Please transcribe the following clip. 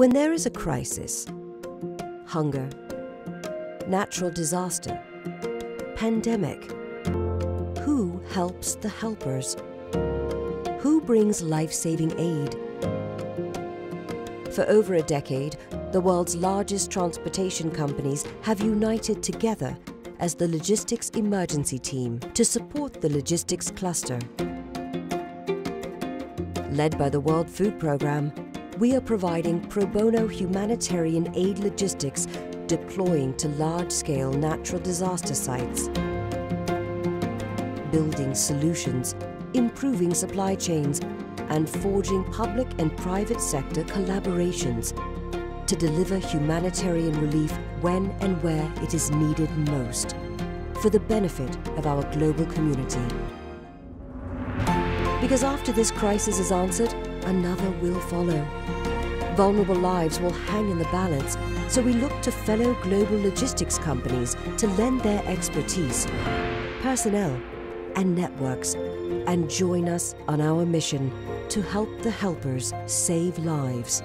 When there is a crisis, hunger, natural disaster, pandemic, who helps the helpers? Who brings life-saving aid? For over a decade, the world's largest transportation companies have united together as the Logistics Emergency Team to support the logistics cluster. Led by the World Food Programme, we are providing pro bono humanitarian aid logistics deploying to large-scale natural disaster sites. Building solutions, improving supply chains, and forging public and private sector collaborations to deliver humanitarian relief when and where it is needed most, for the benefit of our global community. Because after this crisis is answered, another will follow. Vulnerable lives will hang in the balance, so we look to fellow global logistics companies to lend their expertise, personnel, and networks, and join us on our mission to help the helpers save lives.